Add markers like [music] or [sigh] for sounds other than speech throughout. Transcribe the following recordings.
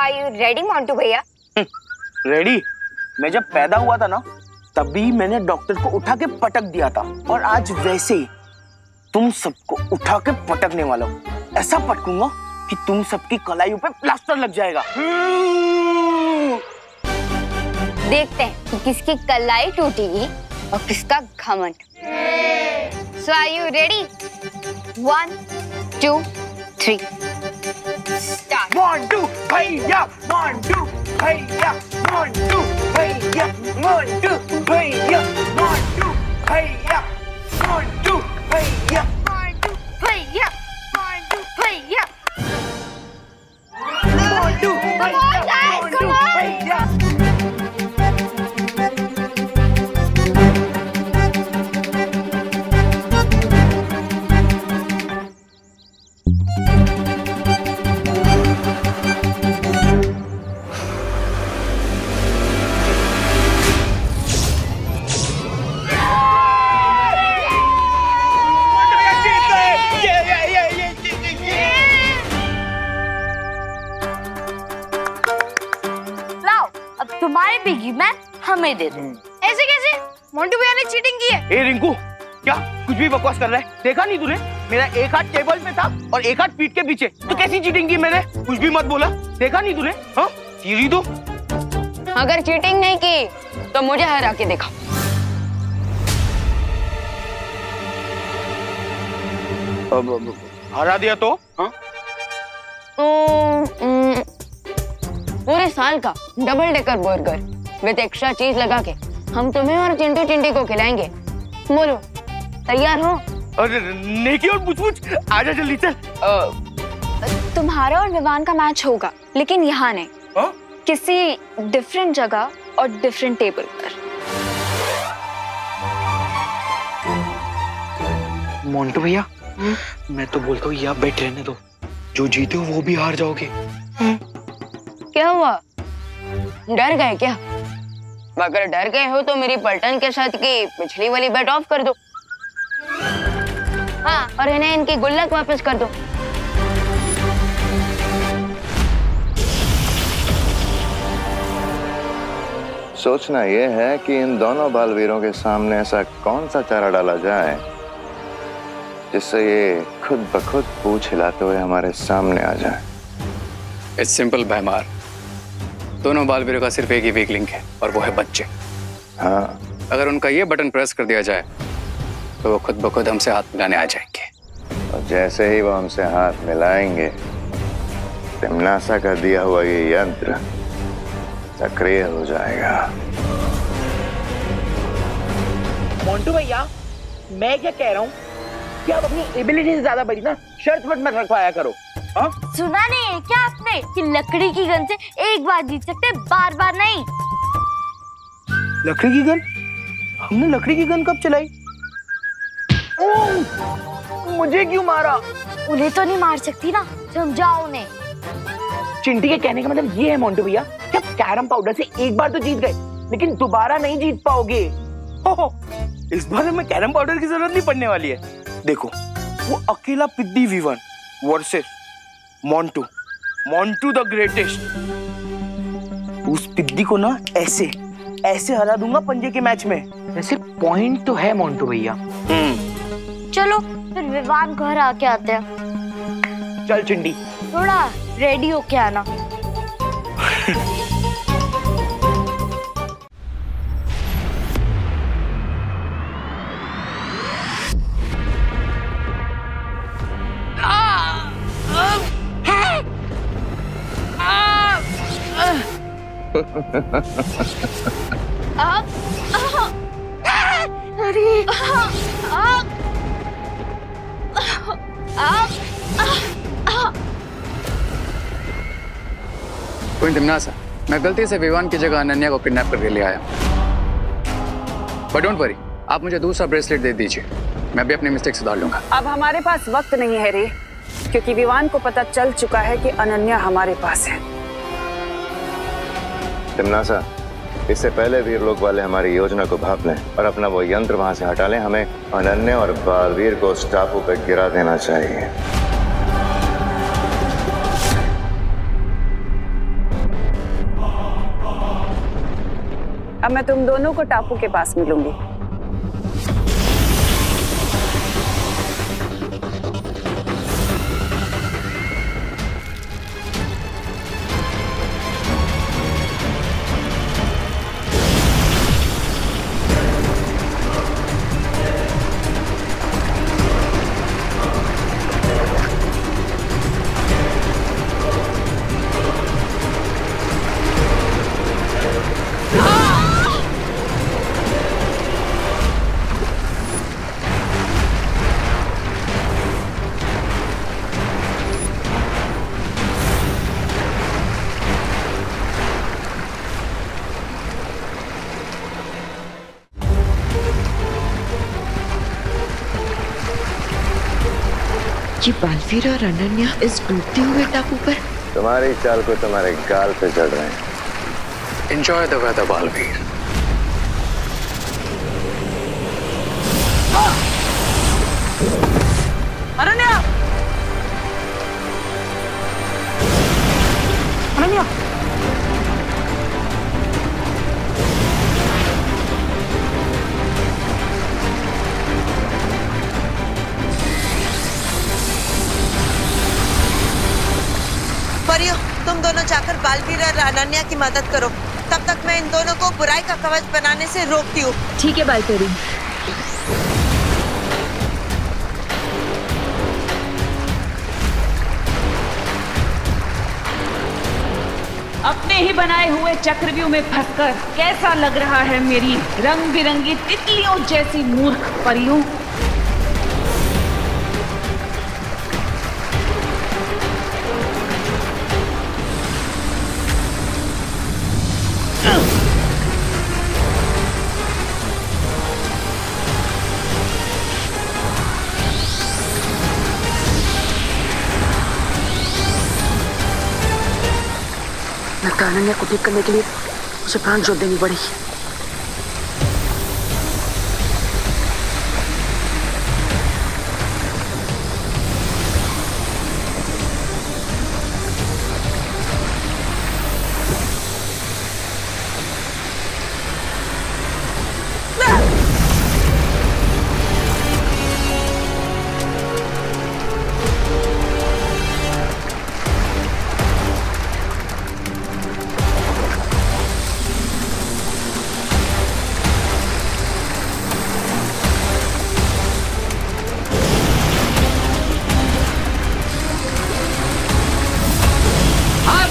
Are you ready Montu भैया ready मैं जब पैदा हुआ था ना तभी मैंने डॉक्टर को उठा के पटक दिया था और आज वैसे ही तुम सबको उठा के पटकने वाला हूँ। ऐसा पटकूँगा कि तुम सबकी कलाइयों पे प्लास्टर लग जाएगा। देखते हैं कि किसकी कलाई टूटेगी और किसका घमंड। So are you ready one two three one, two, hey, yeah, one, two, hey, yeah, one, two, hey, yeah, one, two, hey, yeah, one, two, hey, yeah, one, two, hey, yeah. तुम्हारी बिगी man हमें दे दो। ऐसे कैसे? मोंटू भैया ने cheating की है। ए रिंकू क्या कुछ भी बकवास कर रहा है? देखा नहीं तूने? मेरा एक हाथ टेबल पे था और एक हाथ पीठ के पीछे। तो कैसी चीटिंग की मैंने? कुछ भी मत बोला। देखा नहीं तूने? हाँ? तो अगर चीटिंग नहीं की तो मुझे हरा के दिखा। अब अब- हरा दिया तो? हाँ? उम, पूरे साल का double decker burger with extra cheese लगा के हम तुम्हें और चिंटू चिंटी को खिलाएँगे। बोलो तैयार हो? अरे नेकी और पूछ पूछ आजा जल्दी चल। तुम्हारा और विवान का मैच होगा लेकिन यहाँ नहीं। हाँ? किसी डिफरेंट जगह और डिफरेंट टेबल पर। मोन्टू भैया मैं तो बोलता हूँ यहाँ बैठ रहने दो। जो जीते हो वो भी हार जाओगे। क्या हुआ? डर गए क्या? अगर डर गए हो तो मेरी पलटन के साथ की पिछली वाली बेट ऑफ़ कर दो। हाँ और इन्हें इनकी गुल्लक वापस कर दो। सोचना यह है कि इन दोनों बालवीरों के सामने ऐसा कौन सा चारा डाला जाए जिससे ये खुद ब खुद पूछ हिलाते हुए हमारे सामने आ जाए। इट्स सिंपल भैमार दोनों बालवीरों का सिर्फ़ एक ही वीक लिंक है और वो है बच्चे। हाँ। अगर उनका ये बटन प्रेस कर दिया जाए तो वो खुद ब खुद हमसे हाथ मिलाने आ जाएँगे। और जैसे ही वो हमसे हाथ मिलाएँगे तिमनासा का दिया हुआ ये यंत्र सक्रिय हो जाएगा। मोंटू भैया मैं क्या कह रहा हूँ कि आप अपनी एबिलिटी से ज़्यादा बड़ी ना शर्त मत रखवाया करो। हाँ? सुना नहीं है क्या आपने कि लकड़ी की गन से एक बार जीत सकते बार बार नहीं? लकड़ी की गन? हमने लकड़ी की गन कब चलाई? ओह! मुझे क्यों मारा? उन्हें तो नहीं मार सकती ना समझाओ उन्हें। चिंटी के कहने का मतलब ये है मोंटू भैया कि आप कैरम पाउडर से एक बार तो जीत गए लेकिन दोबारा नहीं जीत पाओगे। हो इस बार हमें कैरम पाउडर की ज़रूरत नहीं पड़ने वाली है। देखो वो अकेला पिद्दी Vivian versus. Montu Montu the greatest उस पिद्दी को ना ऐसे ऐसे हरा दूँगा पंजे के मैच में। वैसे पॉइंट तो है मोन्टू भैया। चलो फिर विवान घर आके आते हैं। चल चिंडी। थोड़ा रेडी होके आना। [laughs] मैं गलती से विवान की जगह अनन्या को किडनैप करके ले आया। बट डोंट वरी आप मुझे दूसरा ब्रेसलेट दे दीजिए। मैं भी अपनी मिस्टेक सुधार लूँगा। अब हमारे पास वक्त नहीं है रे, क्योंकि विवान को पता चल चुका है कि अनन्या हमारे पास है। तिमनासा। इससे पहले वीर लोग वाले हमारी योजना को भाप लें और अपना वो यंत्र वहाँ से हटा लें, हमें अनन्य और बालवीर को उस टापू पर गिरा देना चाहिए। अब मैं तुम दोनों को टापू के पास मिलूँगी। ये बालवीर और अनन्या इस डूबते हुए टापू पर। तुम्हारी चाल को तुम्हारे गाल पे चढ़ रहे हैं। Enjoy the weather Baalveer. Ananya! जाकर बालवीर और अनन्या की मदद करो। तब तक मैं इन दोनों को बुराई का कवच बनाने से रोकती हूँ। ठीक है बालपेरी। अपने ही बनाए हुए चक्रव्यूह में फंसकर कैसा लग रहा है मेरी रंग बिरंगी तितलियों जैसी मूर्ख परियों? अनन्या को ठीक करने के लिए उसे प्राण जोत देनी पड़ी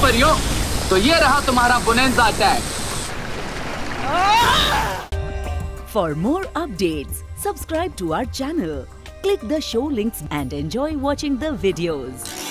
परियो तो ये रहा तुम्हारा बुनेजा attack. For more update subscribe to our channel click the show links and enjoy watching the videos